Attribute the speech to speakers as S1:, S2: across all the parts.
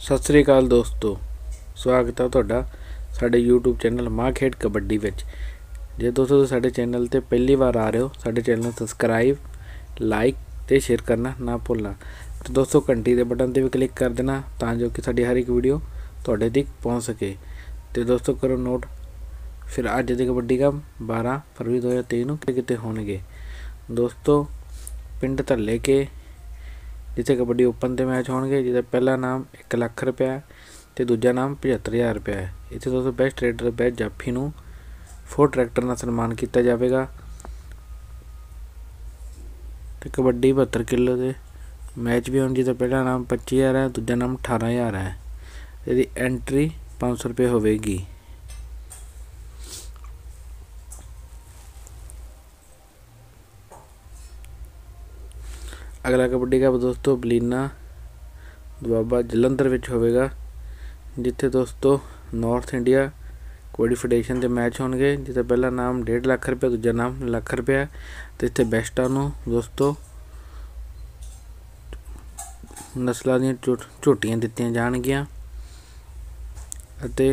S1: ਸਤਿ ਸ੍ਰੀ ਅਕਾਲ ਦੋਸਤੋ, ਸਵਾਗਤ ਹੈ ਤੁਹਾਡਾ ਸਾਡੇ YouTube ਚੈਨਲ ਮਾਂ ਖੇਡ ਕਬੱਡੀ ਵਿੱਚ। ਜੇ ਦੋਸਤੋ ਤੁਸੀਂ ਸਾਡੇ ਚੈਨਲ ਤੇ ਪਹਿਲੀ ਵਾਰ ਆ ਰਹੇ ਹੋ, ਸਾਡੇ ਚੈਨਲ ਨੂੰ ਸਬਸਕ੍ਰਾਈਬ ਲਾਈਕ ਤੇ ਸ਼ੇਅਰ ਕਰਨਾ ਨਾ ਭੁੱਲਣਾ। ਤੇ ਦੋਸਤੋ ਘੰਟੀ ਦੇ ਬਟਨ ਤੇ ਵੀ ਕਲਿੱਕ ਕਰ ਦੇਣਾ ਤਾਂ ਜੋ ਕਿ ਸਾਡੀ ਹਰ ਇੱਕ ਵੀਡੀਓ ਤੁਹਾਡੇ ਤੱਕ ਪਹੁੰਚ ਸਕੇ। ਤੇ ਦੋਸਤੋ ਕਰੋ ਨੋਟ ਫਿਰ ਅੱਜ ਦੇ ਕਬੱਡੀ ਕੰਮ 12 ਫਰਵਰੀ 2023 ਨੂੰ ਕਿਤੇ ਕਿਤੇ ਹੋਣਗੇ। ਦੋਸਤੋ, ਪਿੰਡ ਧੱਲੇ ਕੇ ਜਿੱਥੇ ਕਬੱਡੀ ਓਪਨ ਦੇ ਮੈਚ ਹੋਣਗੇ, ਜਿਹਦਾ ਪਹਿਲਾ ਨਾਮ 1 ਲੱਖ ਰੁਪਇਆ ਤੇ ਦੂਜਾ ਨਾਮ 75000 ਰੁਪਇਆ ਹੈ। ਇੱਥੇ ਦੋਸਤੋ ਬੈਸਟ ਰੇਡਰ ਬੈਸਟ ਜਾਫੀ ਨੂੰ ਫੋਰ ਟਰੈਕਟਰ ਨਾਲ ਸਨਮਾਨ ਕੀਤਾ ਜਾਵੇਗਾ। ਤੇ ਕਬੱਡੀ 72 ਕਿਲੋ ਦੇ ਮੈਚ ਵੀ ਹੋਣ ਜਿਹਦਾ ਪਹਿਲਾ ਨਾਮ 25000 ਹੈ, ਦੂਜਾ ਨਾਮ 18000 ਹੈ। ਇਹਦੀ ਐਂਟਰੀ 500 ਰੁਪਏ ਹੋਵੇਗੀ। ਅਗਲਾ ਕਬੱਡੀ ਕੱਪ ਦੋਸਤੋ ਬਲੀਨਾ ਦੁਆਬਾ ਜਲੰਧਰ ਵਿੱਚ ਹੋਵੇਗਾ, ਜਿੱਥੇ ਦੋਸਤੋ ਨਾਰਥ ਇੰਡੀਆ ਕਬੱਡੀ ਫੈਡਰੇਸ਼ਨ ਦੇ ਮੈਚ ਹੋਣਗੇ ਜਿੱਥੇ ਪਹਿਲਾ ਨਾਮ 1.5 ਲੱਖ ਰੁਪਏ, ਦੂਜਾ ਨਾਮ ਲੱਖ ਰੁਪਏ ਤੇ ਇੱਥੇ ਬੈਸਟਾਂ ਨੂੰ ਦੋਸਤੋ। ਨਸਲਾਂ ਦੀਆਂ ਝੋਟੀਆਂ ਦਿੱਤੀਆਂ ਜਾਣਗੀਆਂ। ਅਤੇ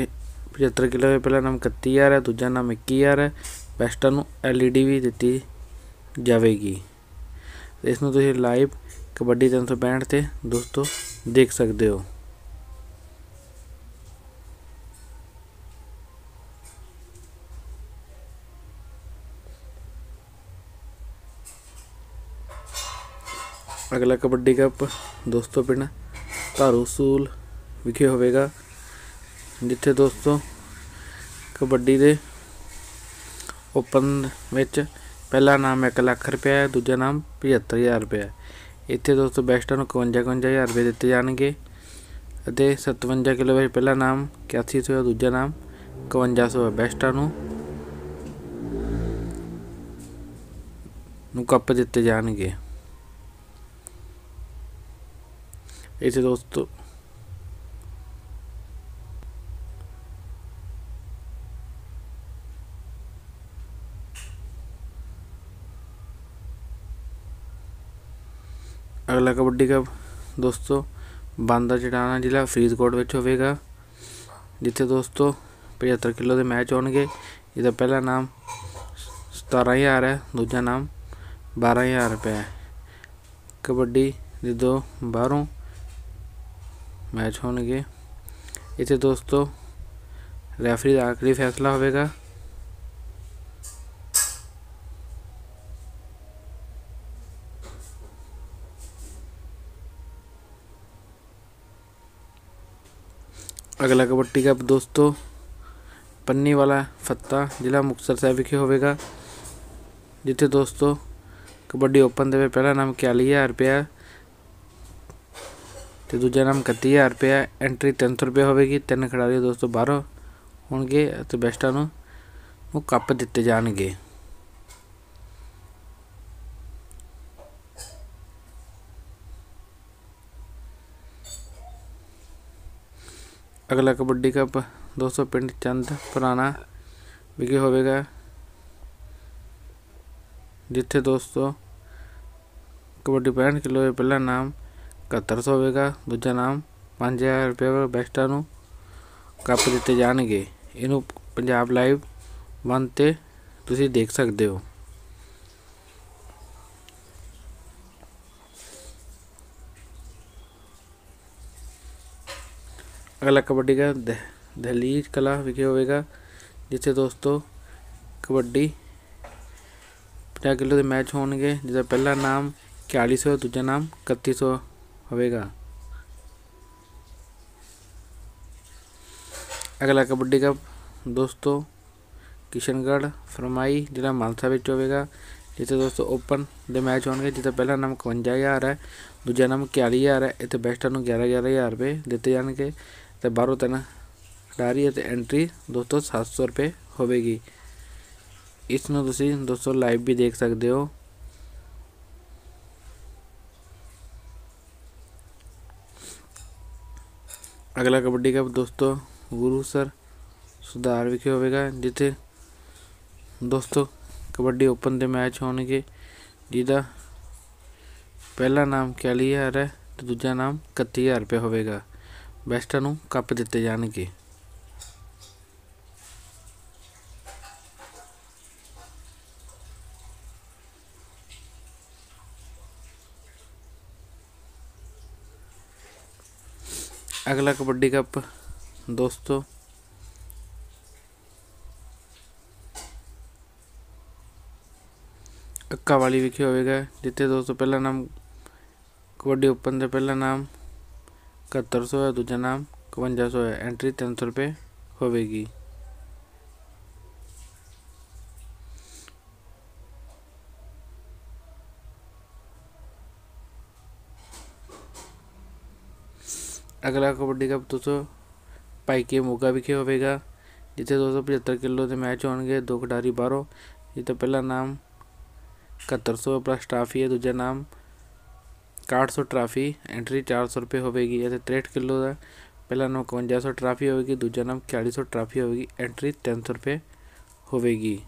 S1: 75 ਕਿਲੋ ਦੇ ਪਹਿਲਾ ਨਾਮ 31000 ਹੈ ਦੂਜਾ ਨਾਮ 21000 ਹੈ ਬੈਸਟਾਂ ਨੂੰ ਐਲਈਡੀ ਵੀ ਦਿੱਤੀ ਜਾਵੇਗੀ। ਇਸ ਨੂੰ ਤੁਸੀਂ ਲਾਈਵ ਕਬੱਡੀ 365 ਤੇ ਦੋਸਤੋ ਦੇਖ ਸਕਦੇ ਹੋ। ਅਗਲਾ ਕਬੱਡੀ ਕੱਪ ਦੋਸਤੋ ਪਿੰਡ ਧਾਰੂਸੂਲ ਵਿਖੇ ਹੋਵੇਗਾ, ਜਿੱਥੇ ਦੋਸਤੋ ਕਬੱਡੀ ਦੇ ਓਪਨ ਵਿੱਚ ਪਹਿਲਾ ਨਾਮ 1 ਲੱਖ ਰੁਪਏ ਹੈ, ਦੂਜਾ ਨਾਮ 75000 ਰੁਪਏ ਹੈ। ਇੱਥੇ ਦੋਸਤੋ ਬੈਸਟਾਂ ਨੂੰ 51 51000 ਰੁਪਏ ਦਿੱਤੇ ਜਾਣਗੇ ਅਤੇ 57 ਕਿਲੋ ਵਿੱਚ ਪਹਿਲਾ ਨਾਮ 8100 ਹੈ, ਦੂਜਾ ਨਾਮ 5100 ਹੈ। ਬੈਸਟਾਂ ਨੂੰ ਨੂੰ ਕੱਪ ਦਿੱਤੇ ਜਾਣਗੇ। ਇੱਥੇ ਦੋਸਤੋ ਅਗਲਾ ਕਬੱਡੀ ਕੱਪ। ਦੋਸਤੋ, ਬਾਂਦਾ ਚਟਾਣਾ ਜ਼ਿਲ੍ਹਾ ਫਰੀਦਕੋਟ ਵਿੱਚ ਹੋਵੇਗਾ, ਜਿੱਥੇ ਦੋਸਤੋ 75 ਕਿਲੋ ਦੇ ਮੈਚ ਹੋਣਗੇ। ਇਹਦਾ ਪਹਿਲਾ ਨਾਮ 17000 ਹੈ, ਦੂਜਾ ਨਾਮ 12000 ਰੁਪਏ ਹੈ। ਕਬੱਡੀ ਦੇ ਦੋ ਬਾਹਰੋਂ ਮੈਚ ਹੋਣਗੇ। ਇੱਥੇ ਦੋਸਤੋ, ਰੈਫਰੀ ਦਾ ਆਖਰੀ ਫੈਸਲਾ ਹੋਵੇਗਾ। ਅਗਲਾ ਕਬੱਡੀ ਕੱਪ ਦੋਸਤੋ ਪੰਨੀ ਵਾਲਾ ਫੱਤਾ ਜ਼ਿਲ੍ਹਾ ਮੁਕਤਸਰ ਸਾਹਿਬ ਵਿਖੇ ਹੋਵੇਗਾ ਜਿੱਥੇ ਦੋਸਤੋ ਕਬੱਡੀ ਓਪਨ ਦੇ ਵਿੱਚ ਪਹਿਲਾ ਨਾਮ 41000 ਰੁਪਇਆ ਤੇ ਦੂਜਾ ਨਾਮ 31000 ਰੁਪਇਆ ਐਂਟਰੀ 300 ਰੁਪਏ ਹੋਵੇਗੀ ਤਿੰਨ ਖਿਡਾਰੀ ਦੋਸਤੋ ਬਾਹਰੋਂ ਹੋਣਗੇ ਅਤੇ ਬੈਸਟਾਂ ਨੂੰ ਉਹ ਕੱਪ ਦਿੱਤੇ ਜਾਣਗੇ ਅਗਲਾ ਕਬੱਡੀ ਕੱਪ ਦੋਸਤੋ ਪਿੰਡ ਚੰਦ ਪੁਰਾਣਾ ਵਿਖੇ ਹੋਵੇਗਾ, ਜਿੱਥੇ ਦੋਸਤੋ ਕਬੱਡੀ 65 ਕਿਲੋ ਦੇ ਪਹਿਲਾ ਨਾਮ 7100 ਹੋਵੇਗਾ, ਦੂਜਾ ਨਾਮ 5000 ਰੁਪਏ ਬੈਸਟਾਂ ਨੂੰ ਕੱਪ ਦਿੱਤੇ ਜਾਣਗੇ। ਇਹਨੂੰ ਪੰਜਾਬ ਲਾਈਵ ਵਨ ਤੇ ਤੁਸੀਂ ਦੇਖ ਸਕਦੇ ਹੋ। ਅਗਲਾ ਕਬੱਡੀ ਦਾ ਦਹਲੀਜ ਕਲਾ ਵਿਖੇ ਹੋਵੇਗਾ, ਜਿੱਥੇ ਦੋਸਤੋ ਕਬੱਡੀ 50 ਕਿਲੋ ਦੇ ਮੈਚ ਹੋਣਗੇ, ਜਿਹਦਾ ਪਹਿਲਾ ਨਾਮ 4100 ਦੂਜਾ ਨਾਮ 3100 ਹੋਵੇਗਾ। ਅਗਲਾ ਕਬੱਡੀ ਕੱਪ ਦੋਸਤੋ ਕਿਸ਼ਨਗੜ੍ਹ ਫਰਮਾਈ ਜਿਹੜਾ ਮਾਨਸਾ ਵਿੱਚ ਹੋਵੇਗਾ, ਜਿੱਥੇ ਦੋਸਤੋ ਓਪਨ ਦੇ ਮੈਚ ਹੋਣਗੇ, ਜਿਹਦਾ ਪਹਿਲਾ ਨਾਮ 51000 ਹੈ, ਦੂਜਾ ਨਾਮ 41000 ਹੈ, ਇੱਥੇ ਬੈਸਟਾਂ ਨੂੰ 11 11000 ਰੁਪਏ ਦਿੱਤੇ ਜਾਣਗੇ। ਤੇ ਬਾਹਰੋਂ ਤਿੰਨ ਖਿਡਾਰੀ ਅਤੇ ਐਂਟਰੀ ਦੋਸਤੋ 700 ਰੁਪਏ ਹੋਵੇਗੀ। ਇਸ ਨੂੰ ਤੁਸੀਂ ਦੋਸਤੋ ਲਾਈਵ ਵੀ ਦੇਖ ਸਕਦੇ ਹੋ। ਅਗਲਾ ਕਬੱਡੀ ਕੱਪ ਦੋਸਤੋ ਗੁਰੂਸਰ ਸੁਧਾਰ ਵਿਖੇ ਹੋਵੇਗਾ, ਜਿੱਥੇ ਦੋਸਤੋ ਕਬੱਡੀ ਓਪਨ ਦੇ ਮੈਚ ਹੋਣਗੇ, ਜਿਹਦਾ ਪਹਿਲਾ ਨਾਮ 41000 ਹੈ ਤੇ ਦੂਜਾ ਨਾਮ 31000 ਰੁਪਏ ਹੋਵੇਗਾ। ਬੈਸਟਾਂ ਨੂੰ ਕੱਪ ਦਿੱਤੇ ਜਾਣਗੇ। ਅਗਲਾ ਕਬੱਡੀ ਕੱਪ, ਦੋਸਤੋ। ਅੱਕਾ ਵਾਲੀ ਵਿਖੇ ਹੋਵੇਗਾ, ਜਿੱਥੇ ਦੋਸਤੋ ਪਹਿਲਾ ਨਾਮ ਕਬੱਡੀ ਓਪਨ ਦੇ ਪਹਿਲਾ ਨਾਮ 7100 ਹੈ ਦੂਜਾ ਨਾਮ 5100 ਹੈ ਐਂਟਰੀ 300 ਰੁਪਏ ਹੋਵੇਗੀ ਅਗਲਾ ਕਬੱਡੀ ਕੱਪ ਦੋਸਤੋ ਪਾਈਕੇ ਮੋਗਾ ਵਿਖੇ ਹੋਵੇਗਾ ਜਿੱਥੇ 275 ਕਿਲੋ ਦੇ ਮੈਚ ਹੋਣਗੇ ਦੋ ਖਿਡਾਰੀ ਬਾਹਰੋਂ ਜਿੱਥੇ ਪਹਿਲਾ ਨਾਮ 7100 ਪਲੱਸ ਟਰਾਫੀ ਹੈ ਦੂਜਾ ਨਾਮ 6100 ਟਰਾਫੀ ਐਂਟਰੀ 400 ਰੁਪਏ ਹੋਵੇਗੀ ਅਤੇ 63 ਕਿਲੋ ਦਾ ਪਹਿਲਾ ਨਾਮ 5100 ਟਰਾਫੀ ਹੋਵੇਗੀ, ਦੂਜਾ ਨਾਮ 4100 ਟਰਾਫੀ ਹੋਵੇਗੀ ਐਂਟਰੀ 300 ਰੁਪਏ ਹੋਵੇਗੀ।